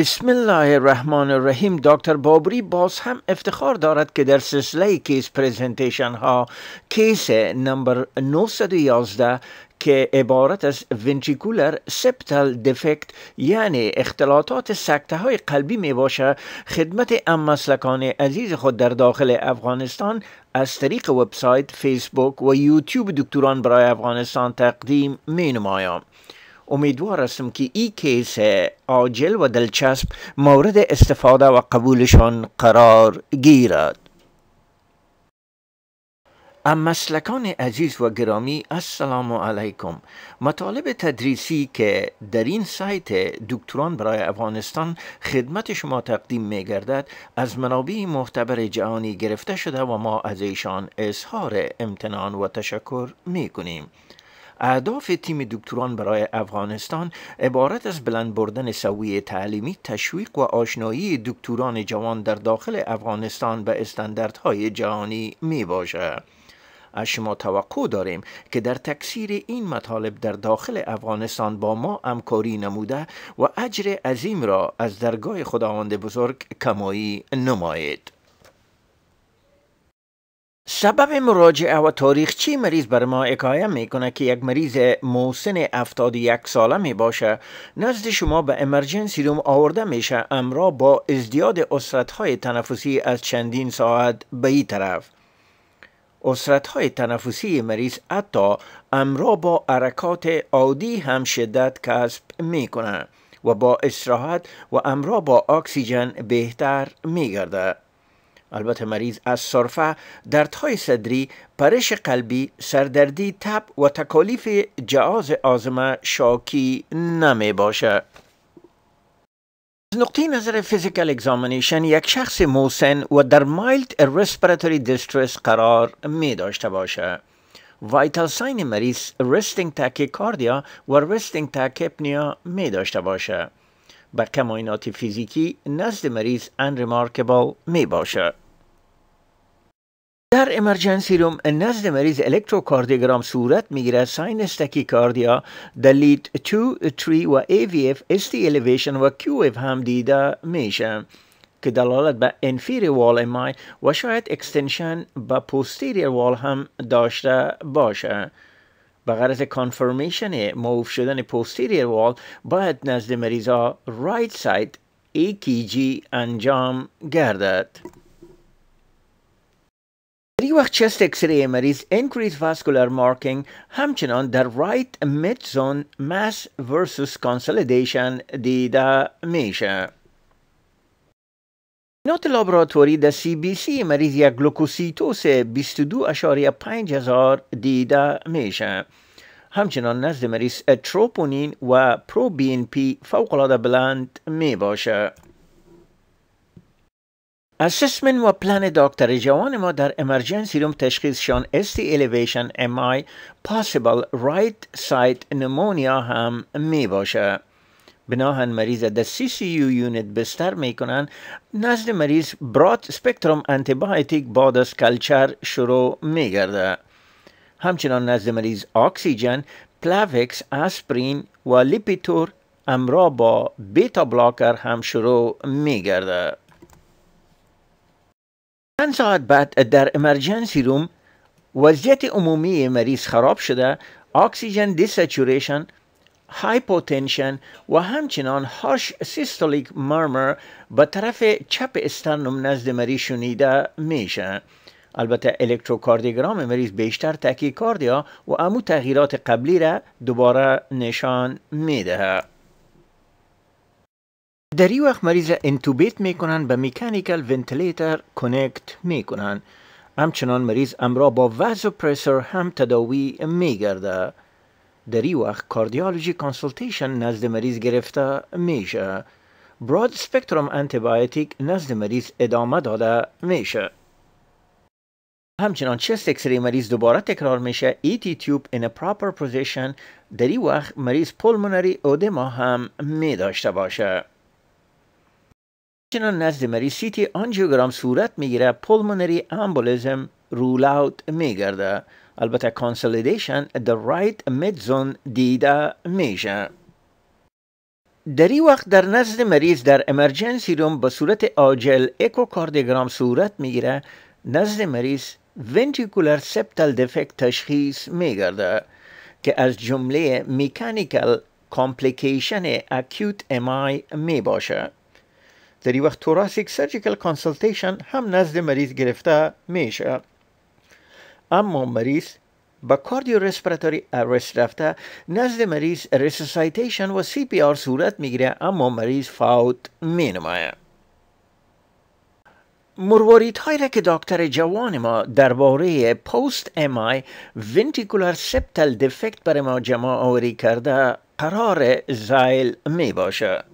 بسم الله الرحمن الرحیم دکتر بابری باز هم افتخار دارد که در سلسله case presentation ها case number 911 که عبارت از ventricular septal defect یعنی اختلاطات سکته های قلبی می باشه خدمت هم مسلکان عزیز خود در داخل افغانستان از طریق وبسایت فیسبوک و یوتیوب دکتران برای افغانستان تقدیم می نمایم امیدوار هستم که این کیس عاجل و دلچسب مورد استفاده و قبولشان قرار گیرد. ام مسلکان عزیز و گرامی السلام علیکم. مطالب تدریسی که در این سایت دکتران برای افغانستان خدمت شما تقدیم می گردد از منابع معتبر جهانی گرفته شده و ما از ایشان اظهار امتنان و تشکر می کنیم اهداف تیم دکتران برای افغانستان عبارت از بلند بردن سوی تعلیمی تشویق و آشنایی دکتران جوان در داخل افغانستان به استانداردهای جهانی می باشد. از شما توقع داریم که در تکثیر این مطالب در داخل افغانستان با ما همکاری نموده و اجر عظیم را از درگاه خداوند بزرگ کمایی نمایید. سبب مراجعه و تاریخچی مریض بر ما اکایه می‌کنه که یک مریض موسن یک ساله می باشه؟ نزد شما به امرجنسی روم آورده میشه امرا با ازدیاد اصرت های تنفسی از چندین ساعت به این طرف. اصرت های تنفسی مریض حتی امرا با حرکات عادی هم شدت کسب می‌کنه و با استراحت و امرا با اکسیژن بهتر میگرده. البته مریض از سرفه دردهای صدری، پرش قلبی، سردردی تب و تکالیف جهاز هاضمه شاکی نمی باشه. از نقطه نظر physical examination یک شخص مسن و در mild respiratory distress قرار می داشته باشه. vital sign مریض resting tachycardia و resting tachypnea می داشته باشه. معاینات فیزیکی نزد مریض unremarkable می باشه. در emergency room نزد مریض الکتروکاردیوگرام صورت می‌گیره sinus tachycardia در lead 2 3 و AVF ST الیویشن و QF هم دیده میشه که دلالت به inferior wall MI و شاید extension به posterior wall هم داشته باشه به غرض confirmation ماوف شدن posterior wall باید نزد مریضا right side EKG انجام گردد. در وقت chest x-ray مریض increase vascular marking همچنان در right mid zone mass versus consolidation دیده میشه. نوت لابراتوری در CBC مریض یک leukocytosis 22.5 هزار دیده میشه همچنان نزد مریض تروپونین و proBNP فوق العاده بلند می باشه assessment و پلان دکتر جوان ما در emergency room تشخیصشان ST elevation MI possible right side pneumonia هم می باشه بناءً مریض در CCU unit بستر می کنن نزد مریض broad spectrum antibiotic بعد از culture شروع می گرده همچنان نزد مریض اکسیژن Plavix aspirin و Lipitor همرا با beta blocker هم شروع می گرده چند ساعت بعد در emergency room وضعیت عمومی مریض خراب شده oxygen desaturation hypotension و همچنان harsh systolic murmur به طرف چپ sternum نزد مریض شنیده میشه. البته الکتروکاردیوگرام مریض بیشتر tachycardia و همو تغییرات قبلی را دوباره نشان میده. در این وقت مریض intubate می‌کنن به mechanical ventilator connect می‌کنن. همچنان مریض همرا با vasopressor هم تداوی میگرده. در این وقت cardiology consultation نزد مریض گرفته میشه. broad spectrum antibiotic نزد مریض ادامه داده میشه. همچنان chest x-ray مریض دوباره تکرار میشه. ET tube a proper position. در این وقت مریض pulmonary edema هم می داشته باشه. همچنان نزد مریض CT angiogram صورت می‌گیره. pulmonary embolism rule out میگرده. البته consolidation در right mid zone دیده میشه. در این وقت در نزد مریض در emergency room به صورت عاجل اکوکاردیوگرام صورت می‌گیره نزد مریض ventricular septal defect تشخیص میگرده که از جمله mechanical complication acute MI می باشه در این وقت thoracic surgical consultation هم نزد مریض گرفته میشه. اما مریض با cardiorespiratory arrest رفته نزد مریض resuscitation و CPR صورت می‌گیره اما مریض فوت می نمایه هایی را که دکتر جوان ما درباره post MI ventricular septal defect بر ما جمع آوری کرده قرار ذیل می باشه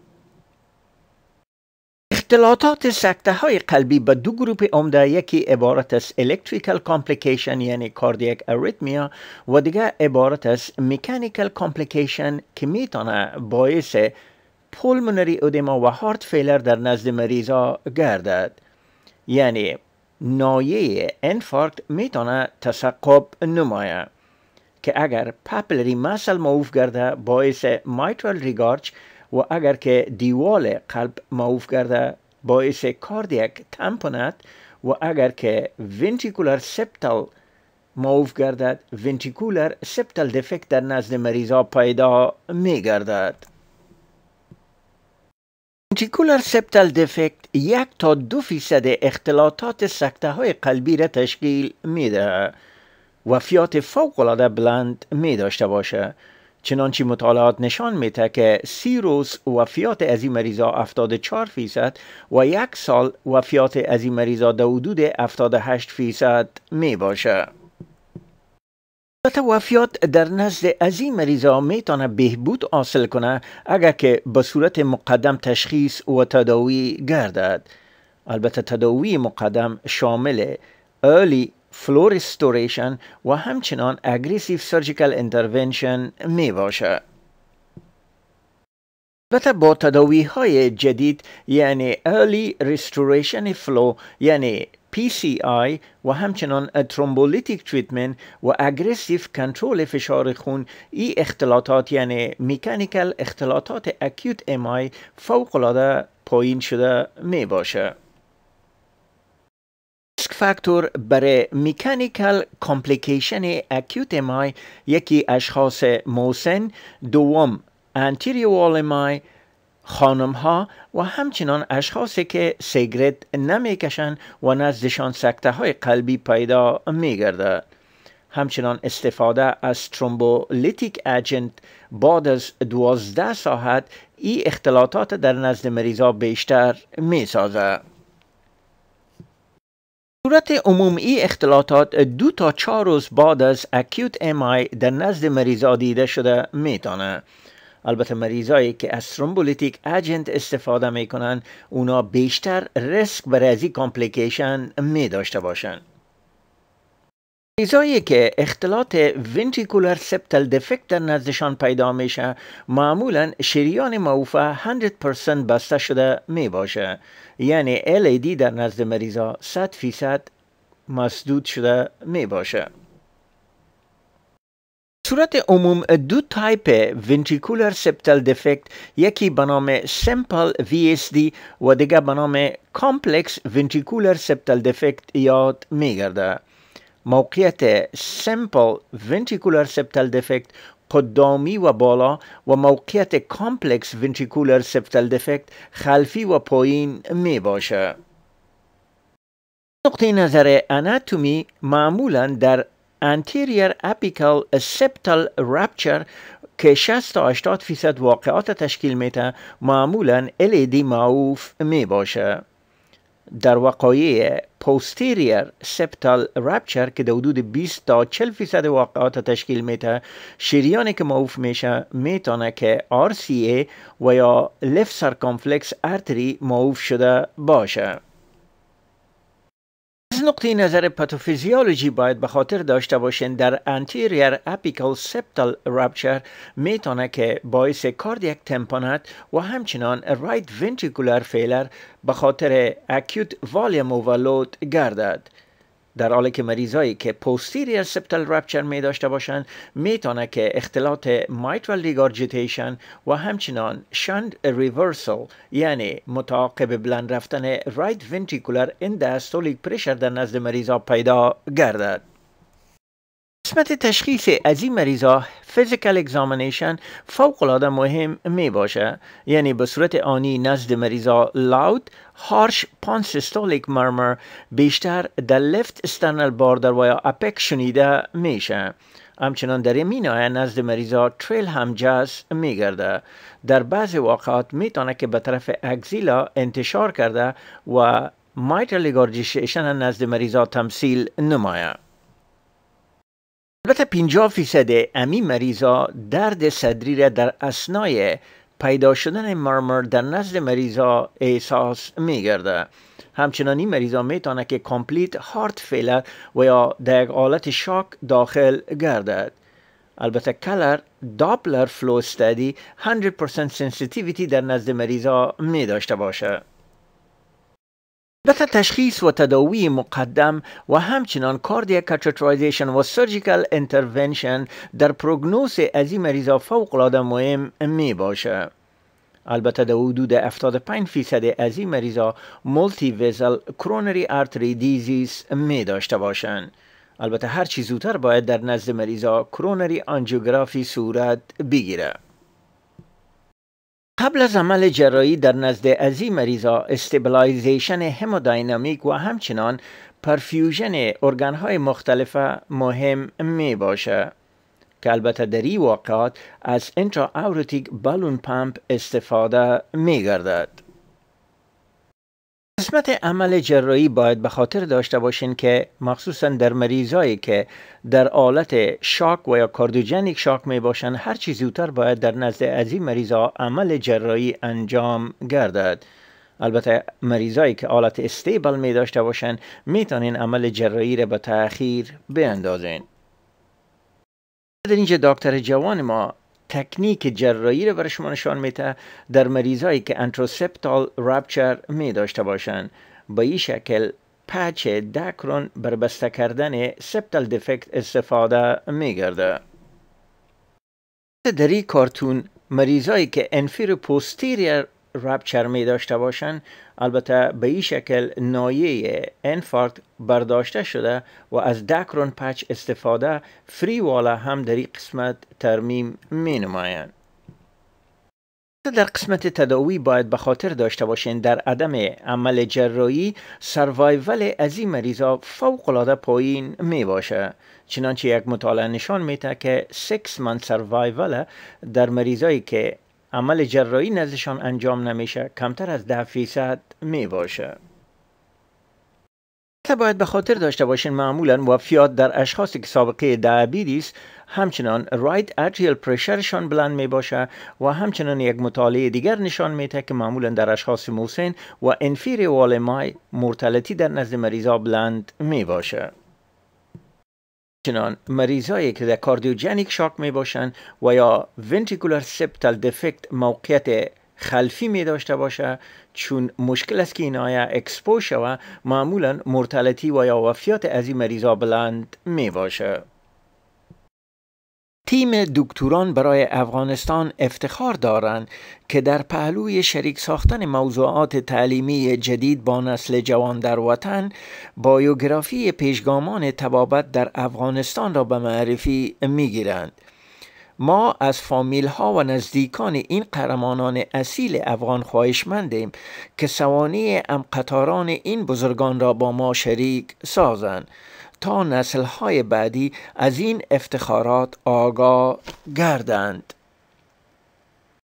اختلاطات سکته های قلبی به دو گروپ عمده یکی عبارت از electrical complication یعنی cardiac arrhythmia و دیگه عبارت از mechanical complication که می‌تونه باعث pulmonary edema و heart failure در نزد مریضا گردد. یعنی ناحیه infarct می‌تونه تثقب نمایه که اگر papillary muscle ماوف گرده باعث mitral regurg و اگر که دیوال قلب ماوف گرده باعث cardiac tamponade و اگر که ventricular septal ماوف گردد ventricular septal defect در نزد مریضا پیدا می گردد ونتیکولر سپتال دفکت یک تا دو فیصد اختلاطات سکته های قلبی را تشکیل می ده وفیات فوق العاده بلند می داشته باشه چنانچه مطالعات نشان میده که سی روز وفیات از این مریضا 74 فیصد و یک سال وفیات از این مریضا در حدود 78 فیصد می باشه. البته وفیات در نزد از این مریضا می‌تونه بهبود حاصل کنه اگر که به صورت مقدم تشخیص و تداوی گردد البته تداوی مقدم شامل early flow restoration و همچنان aggressive surgical intervention می باشه. البته با تداوی های جدید یعنی Early Restoration Flow یعنی PCI و همچنان thrombolytic treatment و aggressive کنترل فشار خون ای اختلاطات یعنی mechanical اختلاطات acute MI فوق العاده پایین شده می باشه. فاکتور برای mechanical complication acute MI یکی اشخاص مسن دوم anterior wall MI خانم ها و همچنان اشخاصی که سیگرت نمی‌کشن و نزدشان سکته های قلبی پیدا میگرده همچنان استفاده از thrombolytic agent بعد از دوازده ساعت ای اختلاطات در نزد مریضا بیشتر می سازه. صورت عمومی اختلاطات دو تا چهار روز بعد از acute MI در نزد مریضا دیده شده می‌تونه البته مریضایی که از thrombolytic agent استفاده می‌کنن اونا بیشتر ریسک برای ازی complication می داشته باشن مریضایی که اختلاط ventricular septal defect در نزدشان پیدا میشه. معمولا شریان ماوفه 100% بسته شده می باشه یعنی LAD در نزد مریضا 100 فیصد مسدود شده می باشه صورت عموم دو type ventricular septal defect یکی به نام simple VSD و دیگه به نام complex ventricular septal defect یاد میگرده. موقعیت simple ventricular septal defect قدامی و بالا و موقعیت complex ventricular septal defect خلفی و پایین می باشه. نقطه نظر اناتومی معمولا در anterior apical septal rupture که 60 تا 80 فیصد واقعات تشکیل میده معمولا LAD ماوف می باشه. در وقایع posterior septal rupture که در حدود 20 تا 40 فیصد واقعات تشکیل میده شریانی که ماوف میشه می‌تونه که RCA و یا left circumflex artery ماوف شده باشه. از نقطه نظر پاتوفیزیولوژی باید به خاطر داشته باشین در anterior apical septal rupture می‌تونه که باعث cardiac tamponade و همچنان right ventricular failure به خاطر acute volume overload گردد. در حالی که مریضایی که posterior septal rupture می داشته باشند می‌تونه که اختلاط mitral regurgitation و همچنان shunt reversal یعنی متعاقب بلند رفتن right end diastolic pressure در نزد مریضا پیدا گردد. قسمت تشخیص از این مریضا physical examination فوق العاده مهم می باشه یعنی به صورت آنی نزد مریضا loud harsh pansystolic murmur بیشتر در left sternal border و یا apex شنیده میشه. همچنان در این نزد مریضا thrill هم جس میگرده. در بعض واقعات می‌تونه که به طرف axilla انتشار کرده و mitral regurgitation نزد مریضا تمثیل نمایه البته 50 فیصد امی مریضا درد صدری را در اثنای پیدا شدن murmur در نزد مریضا احساس میگرده. همچنان این مریضا می‌تونه که complete heart failure و یا در حالت shock داخل گردد. البته color Doppler flow study 100% sensitivity در نزد مریضا می داشته باشه. البته تشخیص و تداوی مقدم و همچنان cardiac catheterization و surgical intervention در prognosis از این فوق العاده مهم می باشه. البته در حدود 75 فیصد از این مریضا multivessel coronary artery disease می داشته باشند البته هر چی زودتر باید در نزد مریضا coronary angiography صورت بگیره. قبل از عمل جراحی در نزد ازی مریضا stabilization hemodynamic و همچنان پرفیوژن ارگانهای مختلفه مهم می باشه که البته در این واقعات از انترا بالون پمپ استفاده می گردد. قسمت عمل جراحی باید به خاطر داشته باشین که مخصوصا در مریضایی که در حالت شاک و یا کاردوجنیک شاک می باشن هر چی زودتر باید در نزد از این مریضا عمل جراحی انجام گردد. البته مریضایی که حالت stable می داشته باشن می‌تونین عمل جراحی را به تأخیر بیندازین. در اینجا دکتر جوان ما تکنیک جراحی رو برای شما نشان میده در مریضایی که interseptal rupture می داشته باشند. با این شکل patch Dacron بر بسته کردن septal defect استفاده می گرده در این کارتون مریضایی که انفیر پوستیریر رپچر می داشته باشند البته به این شکل نایه انفارکت برداشته شده و از دکرون پچ استفاده فری والا هم در این قسمت ترمیم می نمایند در قسمت تداوی باید به خاطر داشته باشین در عدم عمل جراحی سروایول از این مریضا فوق العاده پایین می باشه چنانچه یک مطالعه نشان میده که 6 من سروایول در مریضایی که عمل جراحی نزدشان انجام نمیشه کمتر از ده فیصد می باشه باید به خاطر داشته باشین معمولا وفیات در اشخاصی که سابقه دیابیدیس همچنان رایت اتریال پرشرشان بلند می باشه و همچنان یک مطالعه دیگر نشان میده که معمولا در اشخاص موسین و انفیر والمای مرتلتی در نزد مریضا بلند می باشه چنان مریضایی که در کاردیوجنیک شاک می باشند و یا ونتیکولار سپتال دفکت موقعیت خلفی می داشته باشه چون مشکل است که این آیا اکسپو شوه معمولا مرتلتی و یا وفیات از این مریضا بلند می باشه تیم دکتران برای افغانستان افتخار دارند که در پهلوی شریک ساختن موضوعات تعلیمی جدید با نسل جوان در وطن بایوگرافی پیشگامان تبابت در افغانستان را به معرفی می‌گیرند. ما از فامیل ها و نزدیکان این قهرمانان اصیل افغان خواهشمندیم که سوانی ام قطاران این بزرگان را با ما شریک سازند. تا های بعدی از این افتخارات آگاه گردند